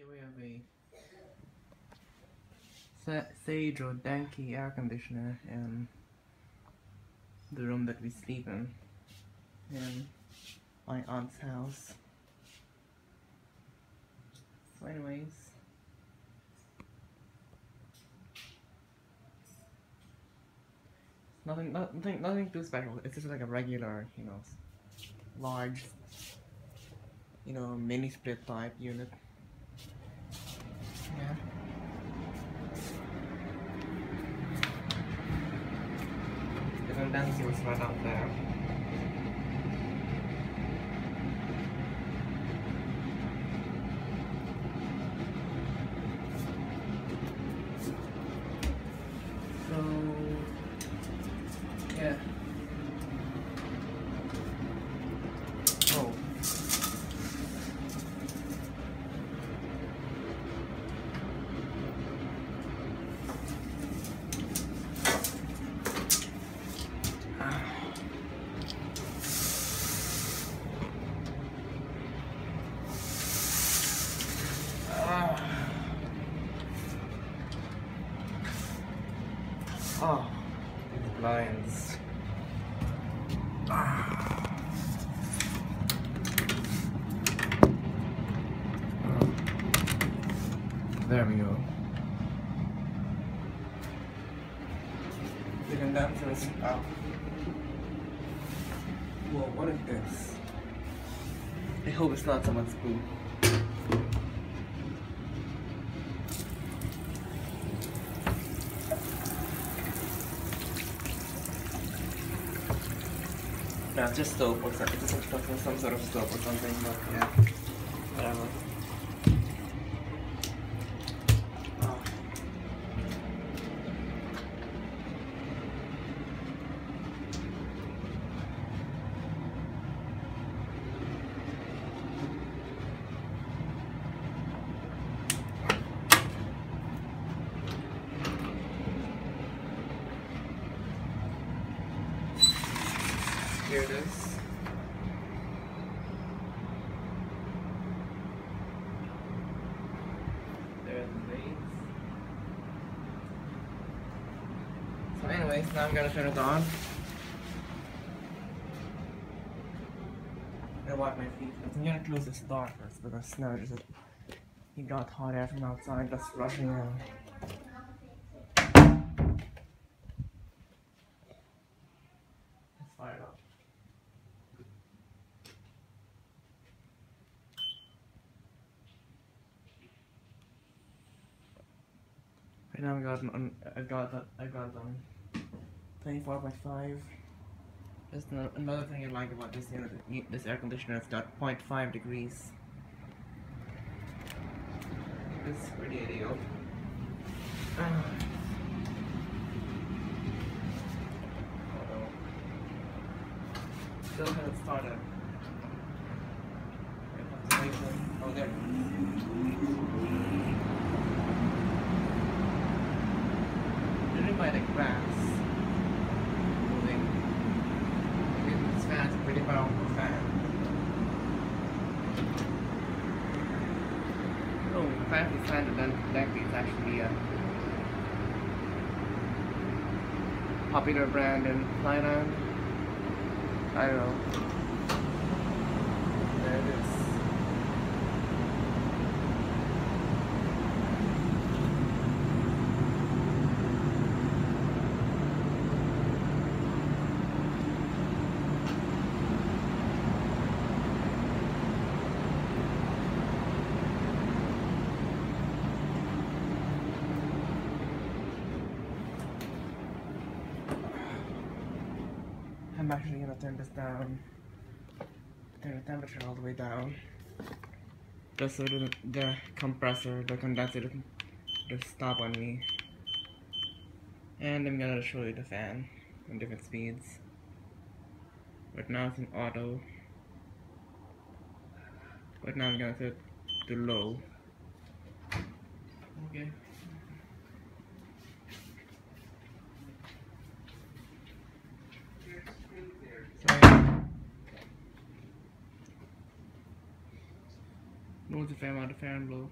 Here we have Saijo Denki air conditioner in the room that we sleep in in my aunt's house. So anyways, nothing, nothing, nothing too special. It's just like a regular, you know, large, you know, mini split type unit. Yeah. Was right up there. So, yeah. Oh. Ah. Oh, these blinds. Ah. There we go. The condenser is out. Whoa, what is this? I hope it's not someone's poo. No, just soap or something. Just some sort of soap or something, but yeah. Whatever. anyways, now I'm gonna turn it on. I'm gonna wipe my feet. I'm gonna close this door first because snow just a got hot air from outside that's rushing in. Right now I got an, I got that I got them. 24 by 5. Just another thing I like about this unit, this air conditioner has got 0.5 degrees. It's pretty ideal. Ah. Still haven't started. Oh, there. Driven by the grass. Oh, the fan is fan than Lenky is actually a popular brand in Thailand. I don't know. There it is. I'm actually gonna turn this down. Turn the temperature all the way down. Just so the, the compressor, the condenser just stop on me. And I'm gonna show you the fan on different speeds. Right now it's in auto. Right now I'm gonna set it to low. Okay. Sorry. Move the fan out the fan blow.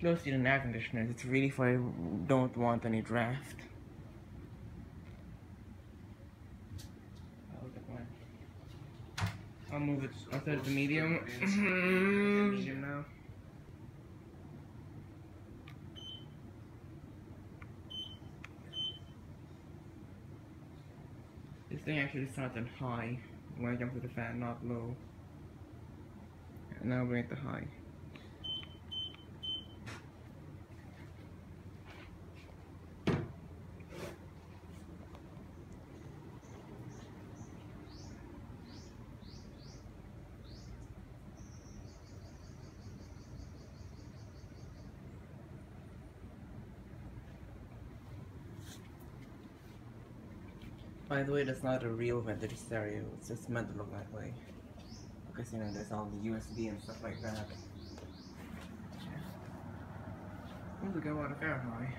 close to the air conditioners. It's really for I don't want any draft. I'll move it. I'll set it to medium. medium now. This thing actually starts at high when I jump to the fan, not low. And now bring it to high. By the way, that's not a real vintage stereo, it's just meant to look that way. Because, you know, there's all the USB and stuff like that. Oh, we got a lot of Fahrenheit.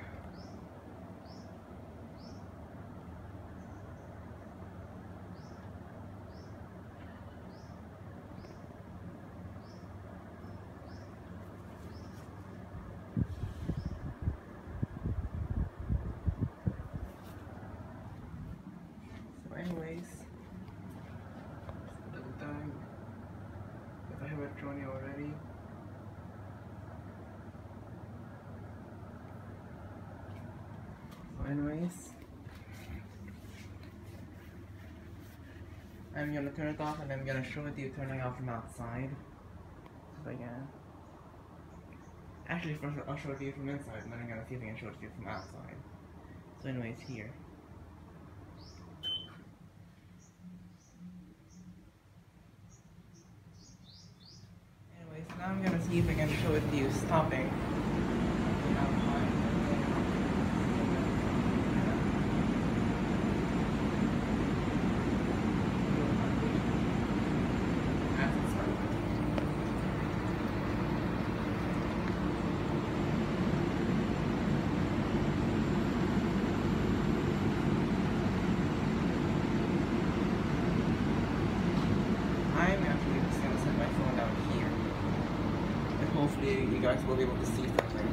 anyways, already. So anyways, I'm gonna turn it off and I'm gonna show it to you turning off from outside. So yeah. Actually, first I'll show it to you from inside, and then I'm gonna see if I can show it to you from outside. So anyways, here. Now I'm gonna see if I can show it to you stopping. Guys will be able to see something.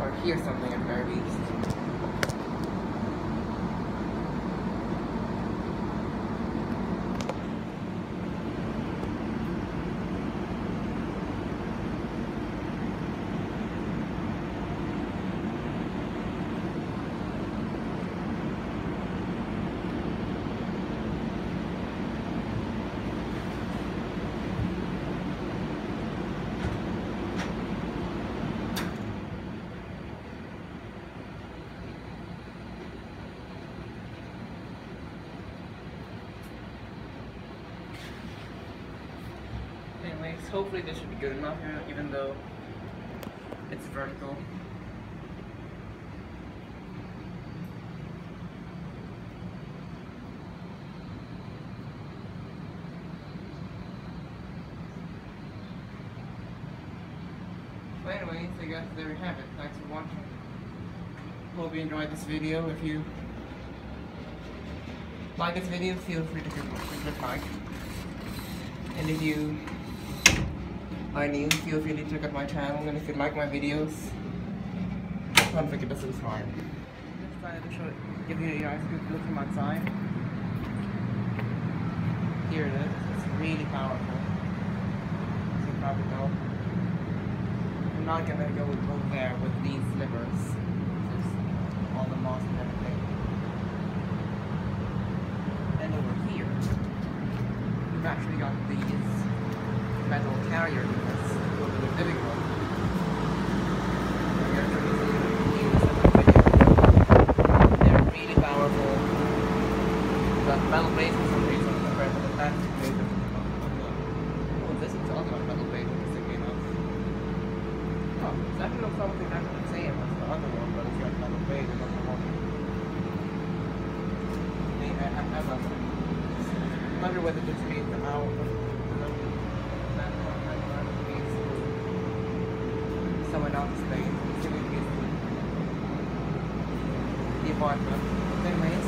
Or hear something at least. Anyways, hopefully this should be good enough here, even though it's vertical. But anyways, I guess there we have it. Thanks for watching. Hope you enjoyed this video. If you like this video, feel free to give it a like. And if you are new, feel free to check out my channel. And if you like my videos, don't forget to subscribe. Just trying to show, give you guys a good look from outside. Here it is. It's really powerful. As you probably know. I'm not gonna go, go there with these slippers. Just all the moss and everything. And over here, we've actually got these living room. They're really powerful. The metal blades for some reason compared to the plastic blades. Oh, this is also a metal blade sticking up. Oh, it's actually something actually the same as the other one, but it's got metal blade and not the one. I, I, I, I wonder whether this means out. someone else's thing. It's really peaceful. Department. Okay, mate.